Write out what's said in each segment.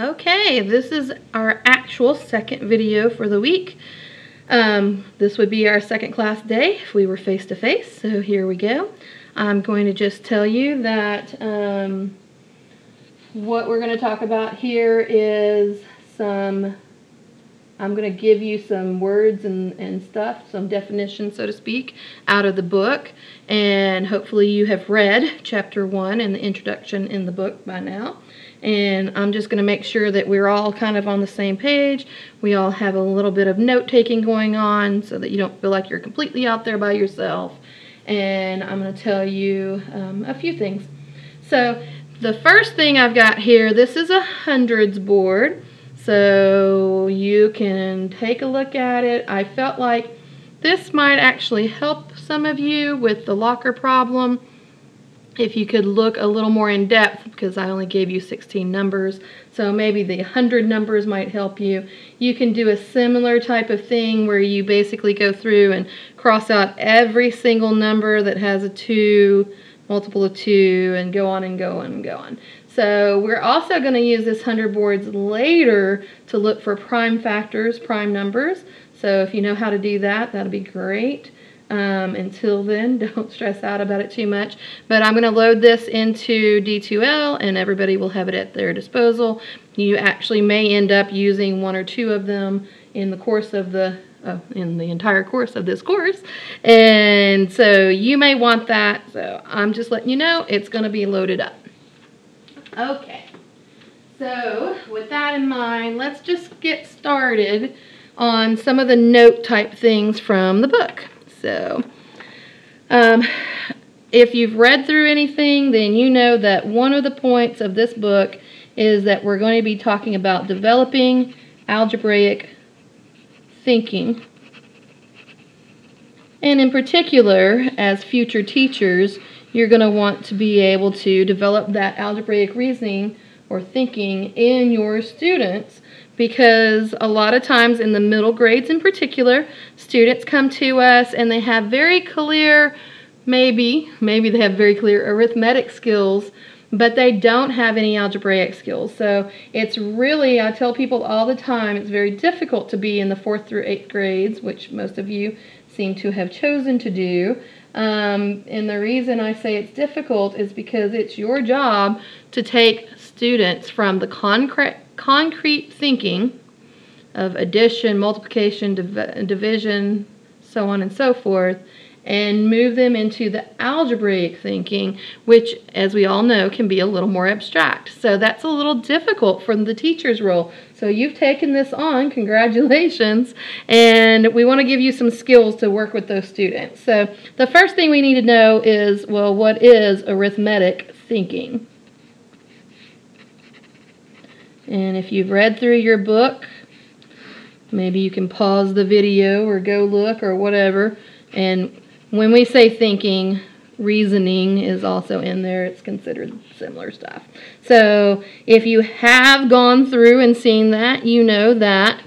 Okay, this is our actual second video for the week. Um, this would be our second class day if we were face to face, so here we go. I'm going to just tell you that um, what we're going to talk about here is some, I'm going to give you some words and, and stuff, some definitions, so to speak, out of the book. And hopefully you have read chapter one and the introduction in the book by now. And I'm just going to make sure that we're all kind of on the same page. We all have a little bit of note taking going on so that you don't feel like you're completely out there by yourself. And I'm going to tell you um, a few things. So the first thing I've got here, this is a hundreds board. So you can take a look at it. I felt like this might actually help some of you with the locker problem if you could look a little more in depth because I only gave you 16 numbers so maybe the 100 numbers might help you. You can do a similar type of thing where you basically go through and cross out every single number that has a 2 multiple of 2 and go on and go on and go on. So we're also going to use this 100 boards later to look for prime factors prime numbers. So if you know how to do that that'll be great um, until then, don't stress out about it too much. But I'm going to load this into D2L and everybody will have it at their disposal. You actually may end up using one or two of them in the course of the uh, in the entire course of this course. And so you may want that. So I'm just letting you know it's going to be loaded up. Okay. So with that in mind, let's just get started on some of the note type things from the book. So, um, if you've read through anything, then you know that one of the points of this book is that we're going to be talking about developing algebraic thinking. And in particular, as future teachers, you're going to want to be able to develop that algebraic reasoning or thinking in your students because a lot of times in the middle grades in particular, students come to us and they have very clear, maybe, maybe they have very clear arithmetic skills, but they don't have any algebraic skills. So it's really, I tell people all the time, it's very difficult to be in the fourth through eighth grades, which most of you seem to have chosen to do. Um, and the reason I say it's difficult is because it's your job to take students from the concrete concrete thinking of addition, multiplication, div division, so on and so forth, and move them into the algebraic thinking, which, as we all know, can be a little more abstract. So that's a little difficult for the teacher's role. So you've taken this on, congratulations, and we want to give you some skills to work with those students. So the first thing we need to know is, well, what is arithmetic thinking? And if you've read through your book, maybe you can pause the video or go look or whatever. And when we say thinking, reasoning is also in there. It's considered similar stuff. So if you have gone through and seen that, you know that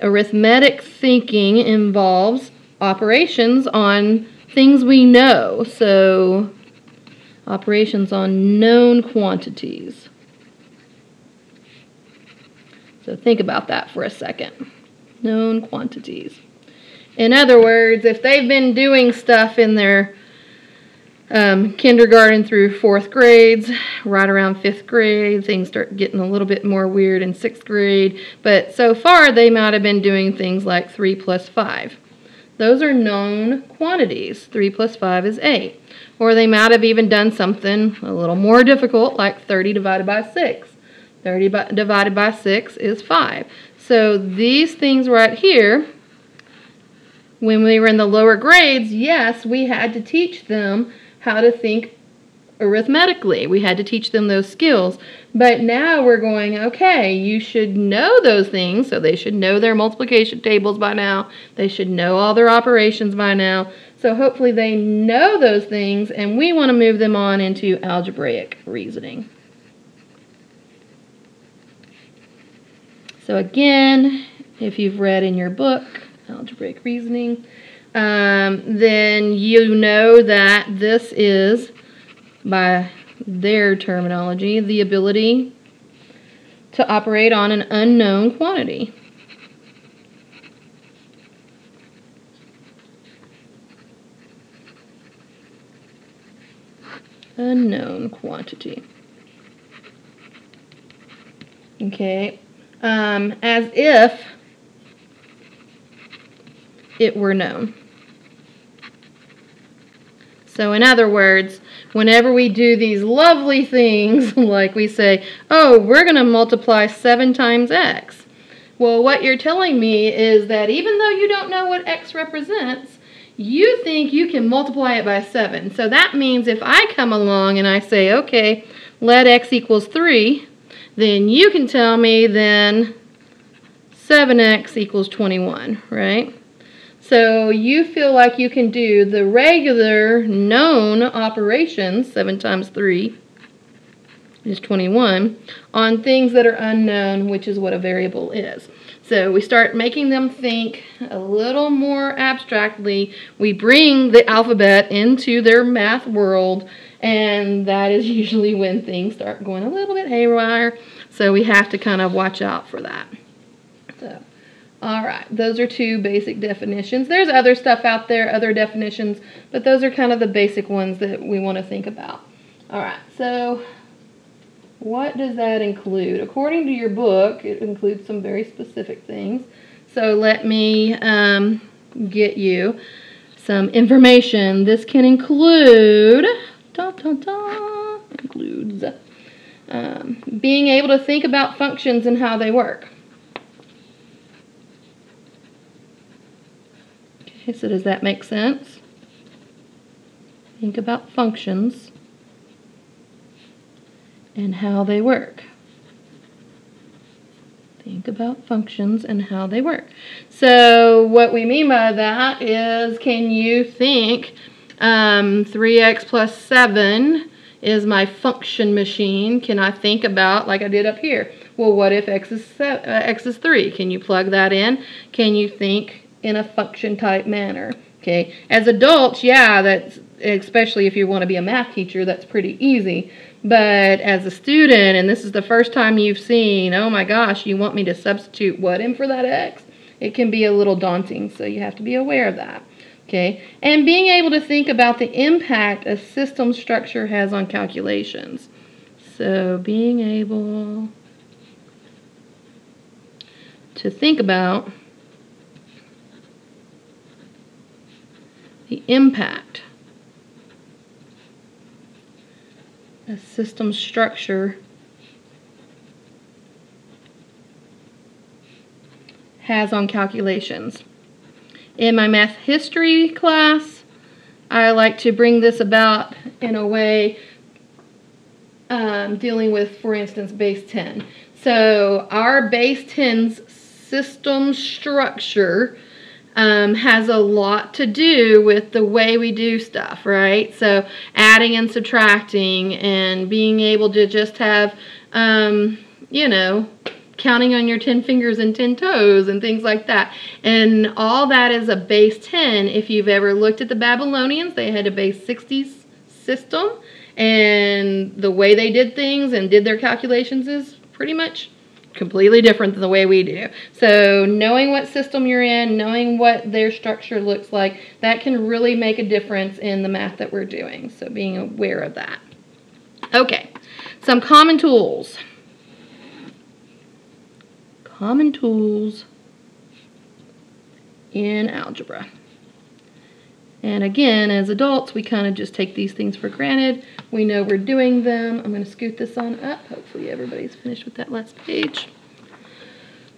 arithmetic thinking involves operations on things we know. So operations on known quantities. So think about that for a second. Known quantities. In other words, if they've been doing stuff in their um, kindergarten through fourth grades, right around fifth grade, things start getting a little bit more weird in sixth grade. But so far, they might have been doing things like 3 plus 5. Those are known quantities. 3 plus 5 is 8. Or they might have even done something a little more difficult, like 30 divided by 6. 30 by, divided by 6 is 5. So these things right here, when we were in the lower grades, yes, we had to teach them how to think arithmetically. We had to teach them those skills. But now we're going, okay, you should know those things. So they should know their multiplication tables by now. They should know all their operations by now. So hopefully they know those things, and we want to move them on into algebraic reasoning. So again, if you've read in your book, Algebraic Reasoning, um, then you know that this is, by their terminology, the ability to operate on an unknown quantity. Unknown quantity. Okay, um, as if it were known. So in other words, whenever we do these lovely things, like we say, oh, we're going to multiply 7 times x. Well, what you're telling me is that even though you don't know what x represents, you think you can multiply it by 7. So that means if I come along and I say, okay, let x equals 3, then you can tell me then 7x equals 21, right? So you feel like you can do the regular known operations, 7 times 3 is 21, on things that are unknown, which is what a variable is. So we start making them think a little more abstractly. We bring the alphabet into their math world, and that is usually when things start going a little bit haywire. So we have to kind of watch out for that. So. All right, those are two basic definitions. There's other stuff out there, other definitions, but those are kind of the basic ones that we want to think about. All right, so what does that include? According to your book, it includes some very specific things. So let me um, get you some information. This can include, da, da, da, includes um, being able to think about functions and how they work. Okay, so does that make sense? Think about functions and how they work. Think about functions and how they work. So what we mean by that is can you think um, 3x plus 7 is my function machine. Can I think about, like I did up here, well, what if x is, uh, x is 3? Can you plug that in? Can you think in a function type manner. Okay, as adults, yeah, that's especially if you want to be a math teacher, that's pretty easy. But as a student, and this is the first time you've seen, oh my gosh, you want me to substitute what in for that x? It can be a little daunting, so you have to be aware of that. Okay, and being able to think about the impact a system structure has on calculations. So being able to think about the impact a system structure has on calculations. In my math history class, I like to bring this about in a way um, dealing with, for instance, base 10. So our base 10's system structure um, has a lot to do with the way we do stuff, right? So adding and subtracting and being able to just have, um, you know, counting on your 10 fingers and 10 toes and things like that. And all that is a base 10. If you've ever looked at the Babylonians, they had a base 60 system. And the way they did things and did their calculations is pretty much completely different than the way we do. So knowing what system you're in, knowing what their structure looks like, that can really make a difference in the math that we're doing. So being aware of that. Okay, some common tools. Common tools in algebra. And again, as adults, we kind of just take these things for granted. We know we're doing them. I'm going to scoot this on up. Hopefully everybody's finished with that last page.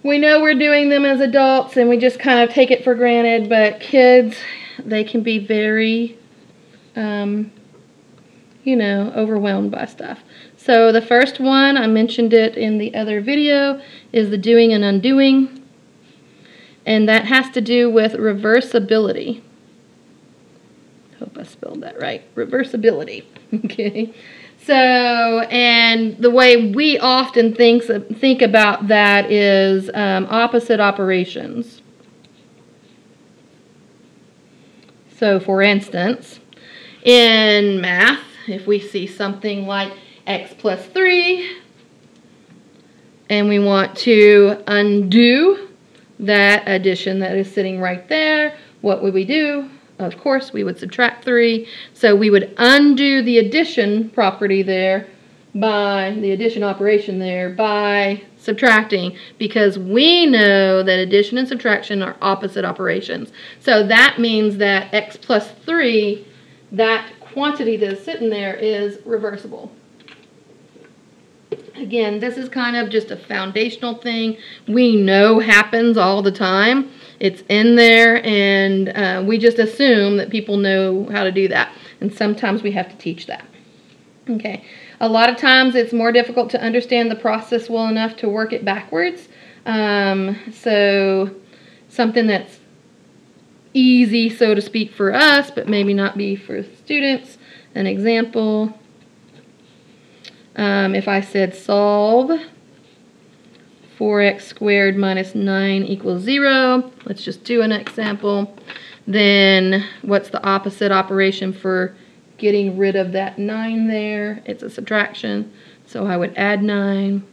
We know we're doing them as adults and we just kind of take it for granted, but kids, they can be very, um, you know, overwhelmed by stuff. So the first one, I mentioned it in the other video, is the doing and undoing. And that has to do with reversibility hope I spelled that right. Reversibility. okay. So, and the way we often think, think about that is um, opposite operations. So, for instance, in math, if we see something like x plus 3 and we want to undo that addition that is sitting right there, what would we do? Of course, we would subtract 3. So we would undo the addition property there by the addition operation there by subtracting because we know that addition and subtraction are opposite operations. So that means that x plus 3, that quantity that is sitting there is reversible. Again, this is kind of just a foundational thing we know happens all the time. It's in there, and uh, we just assume that people know how to do that. And sometimes we have to teach that. Okay, a lot of times it's more difficult to understand the process well enough to work it backwards. Um, so something that's easy, so to speak, for us, but maybe not be for students. An example um, if I said solve 4x squared minus 9 equals 0, let's just do an example, then what's the opposite operation for getting rid of that 9 there? It's a subtraction, so I would add 9,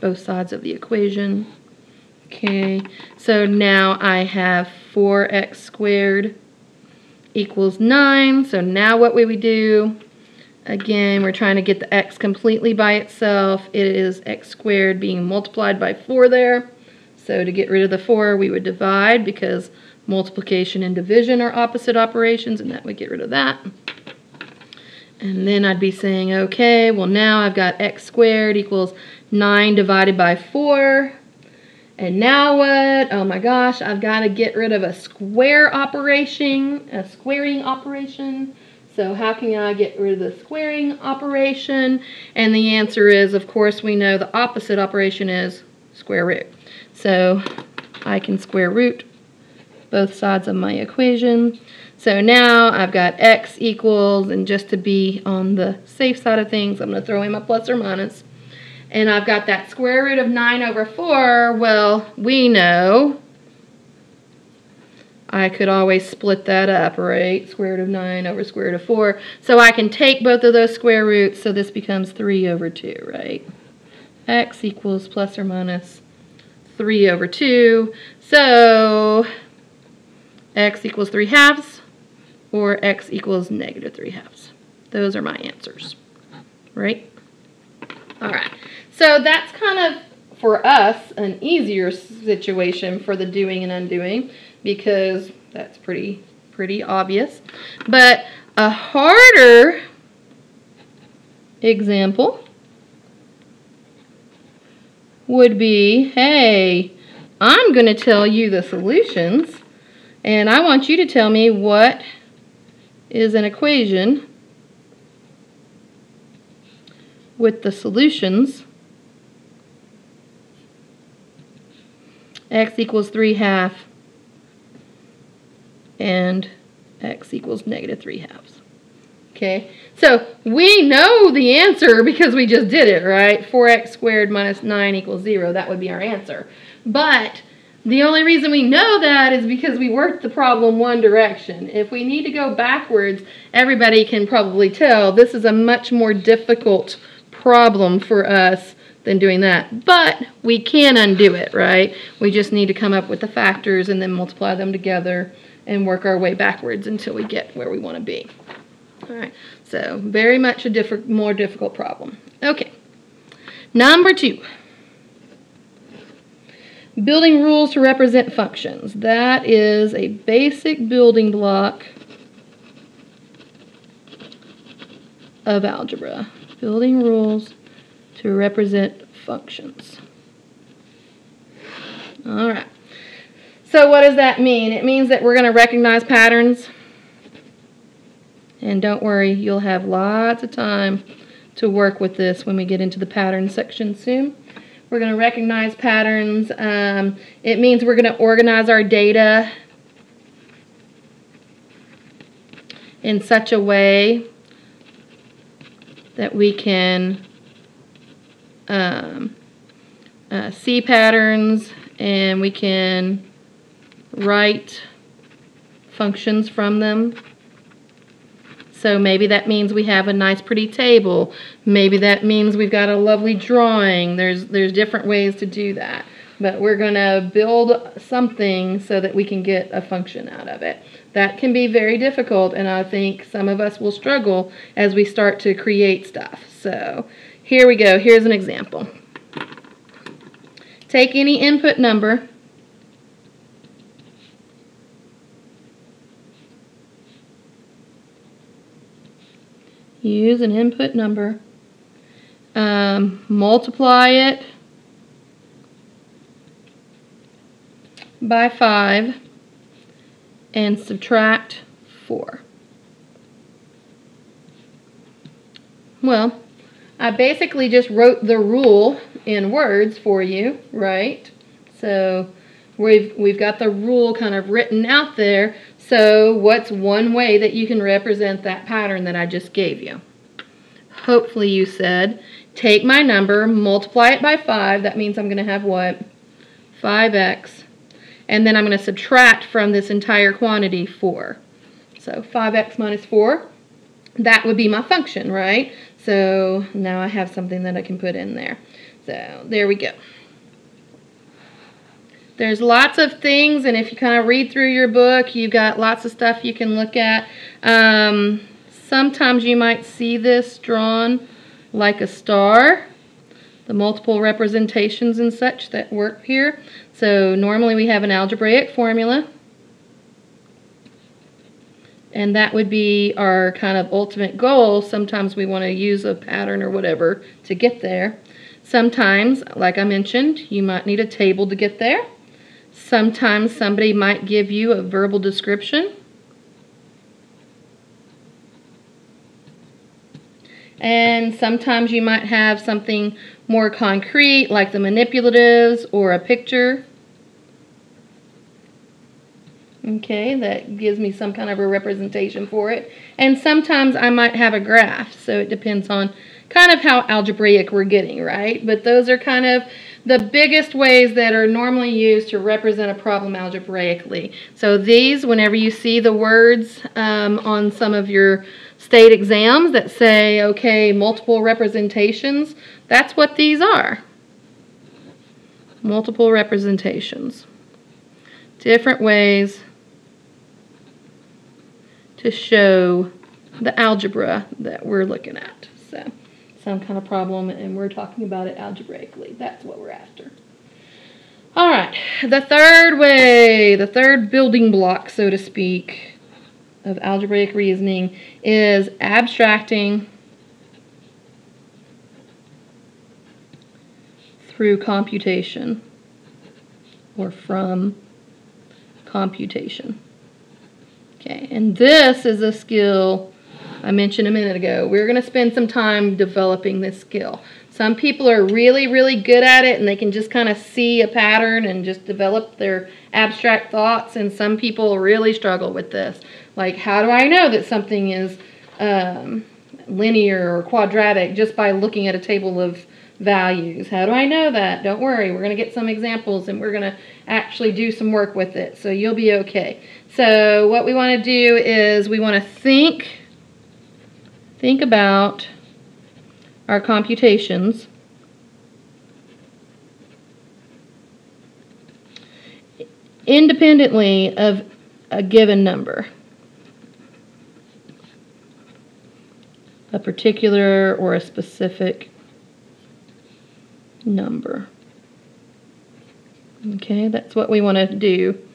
both sides of the equation. Okay, so now I have 4x squared equals 9, so now what would we do? Again, we're trying to get the x completely by itself. It is x squared being multiplied by 4 there. So to get rid of the 4, we would divide because multiplication and division are opposite operations, and that would get rid of that. And then I'd be saying, okay, well now I've got x squared equals 9 divided by 4. And now what? Oh my gosh, I've got to get rid of a square operation, a squaring operation. So how can I get rid of the squaring operation? And the answer is, of course, we know the opposite operation is square root. So I can square root both sides of my equation. So now I've got x equals, and just to be on the safe side of things, I'm going to throw in my plus or minus. And I've got that square root of 9 over 4. Well, we know I could always split that up, right? Square root of 9 over square root of 4. So I can take both of those square roots, so this becomes 3 over 2, right? x equals plus or minus 3 over 2. So x equals 3 halves, or x equals negative 3 halves. Those are my answers, right? All right, so that's kind of, for us, an easier situation for the doing and undoing because that's pretty pretty obvious. But a harder example would be, hey, I'm going to tell you the solutions, and I want you to tell me what is an equation with the solutions x equals 3 half and x equals negative 3 halves. Okay, so we know the answer because we just did it, right? 4x squared minus 9 equals 0. That would be our answer. But the only reason we know that is because we worked the problem one direction. If we need to go backwards, everybody can probably tell this is a much more difficult problem for us than doing that. But we can undo it, right? We just need to come up with the factors and then multiply them together and work our way backwards until we get where we want to be. All right, so very much a diff more difficult problem. Okay, number two. Building rules to represent functions. That is a basic building block of algebra. Building rules to represent functions. All right. So what does that mean? It means that we're going to recognize patterns. And don't worry, you'll have lots of time to work with this when we get into the pattern section soon. We're going to recognize patterns. Um, it means we're going to organize our data in such a way that we can um, uh, see patterns and we can write functions from them. So maybe that means we have a nice pretty table. Maybe that means we've got a lovely drawing. There's, there's different ways to do that. But we're going to build something so that we can get a function out of it. That can be very difficult, and I think some of us will struggle as we start to create stuff. So here we go. Here's an example. Take any input number use an input number, um, multiply it by 5, and subtract 4. Well, I basically just wrote the rule in words for you, right? So we've, we've got the rule kind of written out there. So what's one way that you can represent that pattern that I just gave you? Hopefully you said, take my number, multiply it by 5. That means I'm going to have what? 5x. And then I'm going to subtract from this entire quantity 4. So 5x minus 4, that would be my function, right? So now I have something that I can put in there. So there we go. There's lots of things, and if you kind of read through your book, you've got lots of stuff you can look at. Um, sometimes you might see this drawn like a star, the multiple representations and such that work here. So normally we have an algebraic formula, and that would be our kind of ultimate goal. Sometimes we want to use a pattern or whatever to get there. Sometimes, like I mentioned, you might need a table to get there. Sometimes somebody might give you a verbal description. And sometimes you might have something more concrete like the manipulatives or a picture. Okay, that gives me some kind of a representation for it. And sometimes I might have a graph, so it depends on kind of how algebraic we're getting, right? But those are kind of the biggest ways that are normally used to represent a problem algebraically. So these, whenever you see the words um, on some of your state exams that say, okay, multiple representations, that's what these are. Multiple representations. Different ways to show the algebra that we're looking at. So some kind of problem and we're talking about it algebraically. That's what we're after. All right, the third way, the third building block, so to speak, of algebraic reasoning is abstracting through computation or from computation. Okay, and this is a skill I mentioned a minute ago. We're going to spend some time developing this skill. Some people are really, really good at it and they can just kind of see a pattern and just develop their abstract thoughts, and some people really struggle with this. Like, how do I know that something is um, linear or quadratic just by looking at a table of values? How do I know that? Don't worry, we're going to get some examples and we're going to actually do some work with it, so you'll be okay. So, what we want to do is we want to think think about our computations. independently of a given number. A particular or a specific number. Okay, that's what we want to do.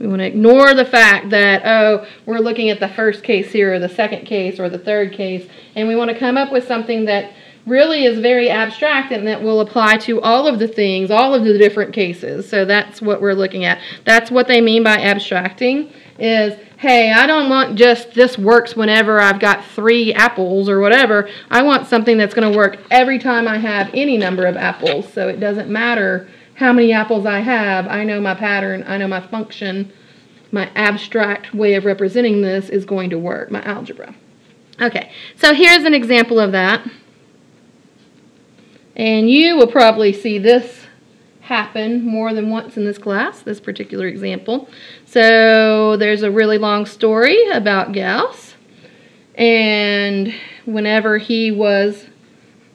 We want to ignore the fact that, oh, we're looking at the first case here or the second case or the third case, and we want to come up with something that really is very abstract and that will apply to all of the things, all of the different cases. So that's what we're looking at. That's what they mean by abstracting is, hey, I don't want just this works whenever I've got three apples or whatever. I want something that's going to work every time I have any number of apples. So it doesn't matter how many apples I have, I know my pattern, I know my function, my abstract way of representing this is going to work, my algebra. Okay, so here's an example of that. And you will probably see this happen more than once in this class, this particular example. So there's a really long story about Gauss. And whenever he was,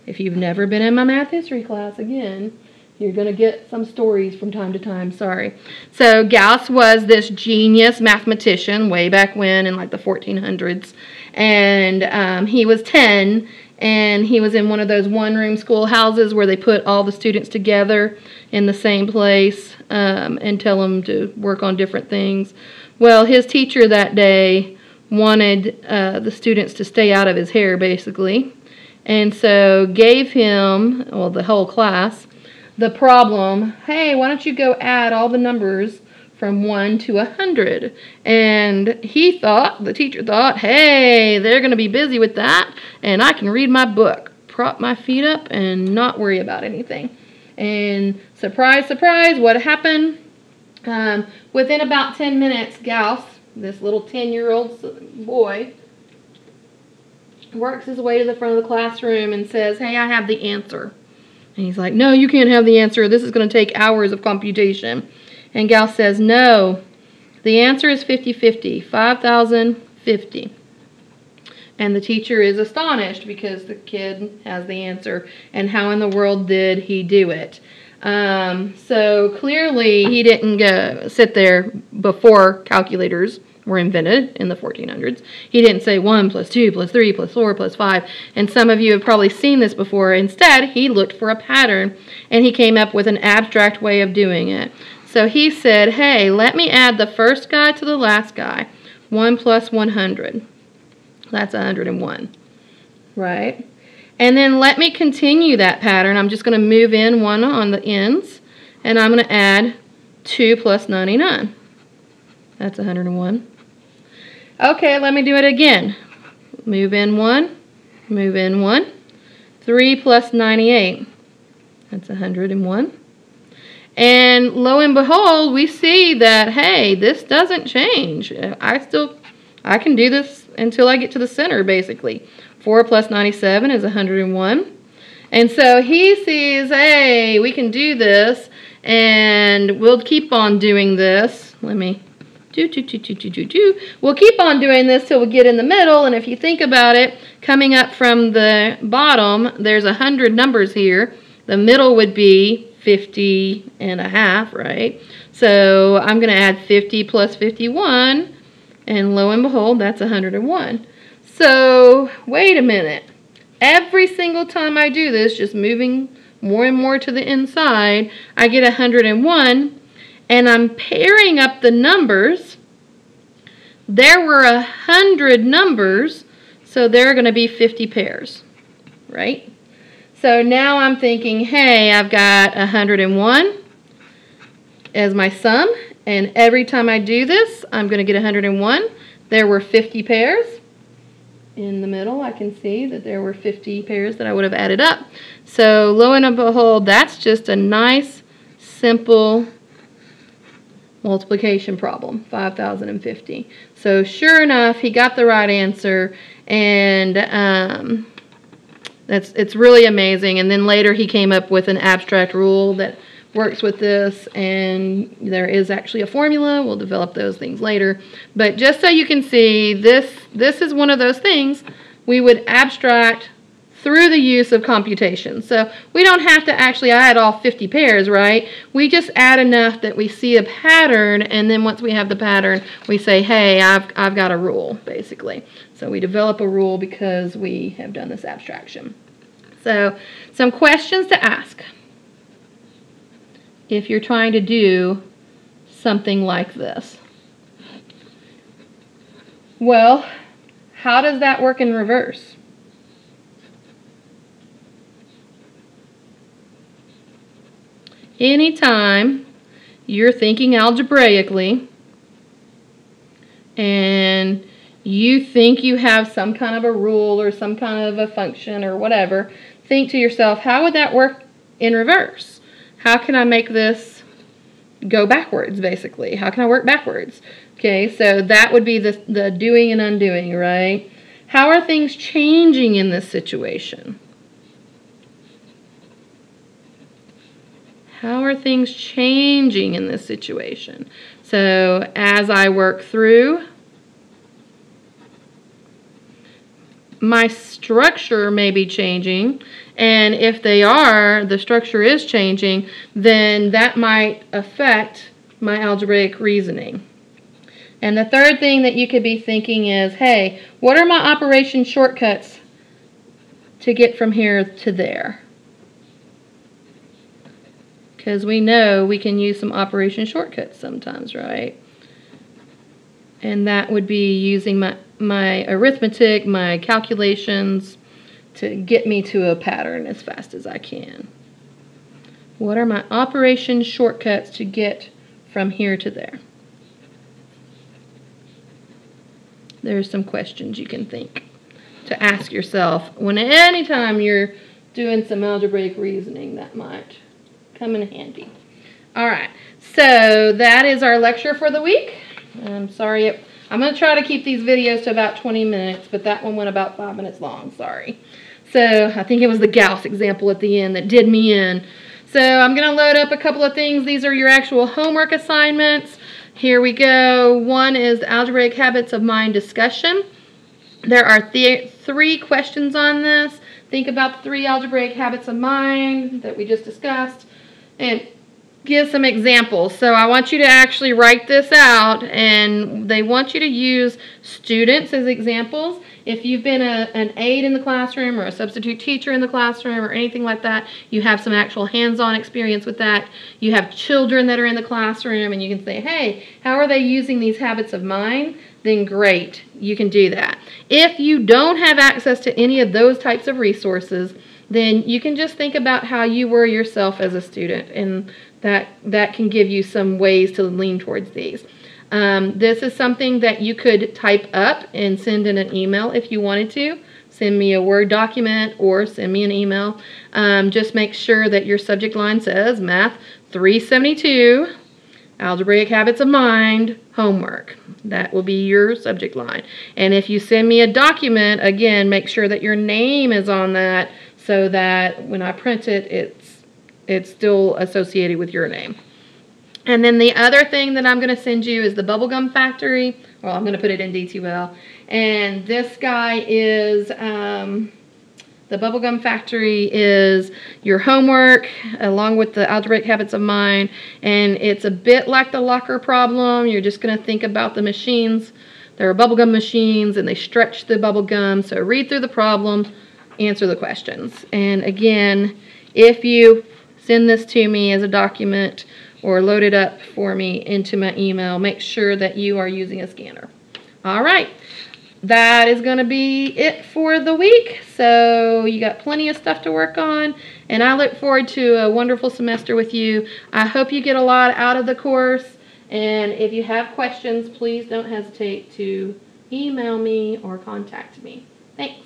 if you've never been in my math history class again, you're going to get some stories from time to time, sorry. So Gauss was this genius mathematician way back when in like the 1400s. And um, he was 10 and he was in one of those one room schoolhouses where they put all the students together in the same place um, and tell them to work on different things. Well, his teacher that day wanted uh, the students to stay out of his hair, basically, and so gave him, well, the whole class, the problem hey, why don't you go add all the numbers from 1 to a 100. And he thought, the teacher thought, hey, they're going to be busy with that, and I can read my book, prop my feet up, and not worry about anything. And surprise, surprise, what happened? Um, within about 10 minutes, Gauss, this little 10 year old boy, works his way to the front of the classroom and says, Hey, I have the answer. And he's like, No, you can't have the answer. This is going to take hours of computation. And Gauss says, No, the answer is 50 50, 5,050. And the teacher is astonished because the kid has the answer. And how in the world did he do it? Um, so clearly, he didn't go sit there before calculators were invented in the 1400s. He didn't say 1 plus 2 plus 3 plus 4 plus 5. And some of you have probably seen this before. Instead, he looked for a pattern and he came up with an abstract way of doing it. So he said, hey, let me add the first guy to the last guy. 1 plus 100. That's 101. Right? And then let me continue that pattern. I'm just going to move in 1 on the ends. And I'm going to add 2 plus 99. That's 101. Okay, let me do it again. Move in 1. Move in 1. 3 plus 98. That's 101. And lo and behold, we see that, hey, this doesn't change. I still, I can do this until I get to the center, basically. 4 plus 97 is 101. And so he sees, hey, we can do this, and we'll keep on doing this. Let me do, do, do, do, do, do, do. We'll keep on doing this till we get in the middle, and if you think about it, coming up from the bottom, there's a 100 numbers here. The middle would be 50 and a half, right? So I'm going to add 50 plus 51, and lo and behold, that's 101. So wait a minute. Every single time I do this, just moving more and more to the inside, I get 101, and I'm pairing up the numbers. There were a 100 numbers, so there are going to be 50 pairs, right? So now I'm thinking, hey, I've got 101 as my sum, and every time I do this, I'm going to get 101. There were 50 pairs. In the middle, I can see that there were 50 pairs that I would have added up. So lo and behold, that's just a nice, simple multiplication problem, 5,050. So sure enough, he got the right answer, and um, that's it's really amazing. And then later he came up with an abstract rule that works with this and there is actually a formula. We'll develop those things later. But just so you can see, this this is one of those things we would abstract through the use of computation. So we don't have to actually add all 50 pairs, right? We just add enough that we see a pattern, and then once we have the pattern, we say, hey, I've, I've got a rule, basically. So we develop a rule because we have done this abstraction. So some questions to ask if you're trying to do something like this. Well, how does that work in reverse? Anytime you're thinking algebraically and you think you have some kind of a rule or some kind of a function or whatever, think to yourself, how would that work in reverse? How can I make this go backwards, basically? How can I work backwards? Okay, so that would be the, the doing and undoing, right? How are things changing in this situation? How are things changing in this situation? So as I work through, my structure may be changing. And if they are, the structure is changing, then that might affect my algebraic reasoning. And the third thing that you could be thinking is, hey, what are my operation shortcuts to get from here to there? Because we know we can use some operation shortcuts sometimes, right? And that would be using my, my arithmetic, my calculations, to get me to a pattern as fast as I can. What are my operation shortcuts to get from here to there? There's some questions you can think to ask yourself when anytime you're doing some algebraic reasoning that might come in handy. All right, so that is our lecture for the week. I'm sorry, it, I'm going to try to keep these videos to about 20 minutes, but that one went about five minutes long, sorry. So I think it was the Gauss example at the end that did me in. So I'm going to load up a couple of things. These are your actual homework assignments. Here we go. One is algebraic habits of mind discussion. There are th three questions on this. Think about the three algebraic habits of mind that we just discussed and give some examples. So I want you to actually write this out and they want you to use students as examples if you've been a, an aide in the classroom or a substitute teacher in the classroom or anything like that, you have some actual hands-on experience with that. You have children that are in the classroom and you can say, hey, how are they using these habits of mine? Then great, you can do that. If you don't have access to any of those types of resources, then you can just think about how you were yourself as a student and that that can give you some ways to lean towards these. Um, this is something that you could type up and send in an email if you wanted to. Send me a Word document or send me an email. Um, just make sure that your subject line says Math 372, Algebraic Habits of Mind, Homework. That will be your subject line. And if you send me a document, again, make sure that your name is on that so that when I print it, it's, it's still associated with your name. And then the other thing that I'm going to send you is the Bubblegum Factory. Well, I'm going to put it in D2L. And this guy is, um, the Bubblegum Factory is your homework along with the algebraic habits of mind. And it's a bit like the locker problem. You're just going to think about the machines. There are bubblegum machines and they stretch the bubblegum. So read through the problem, answer the questions. And again, if you send this to me as a document, or load it up for me into my email. Make sure that you are using a scanner. All right. That is going to be it for the week. So you got plenty of stuff to work on. And I look forward to a wonderful semester with you. I hope you get a lot out of the course. And if you have questions, please don't hesitate to email me or contact me. Thanks.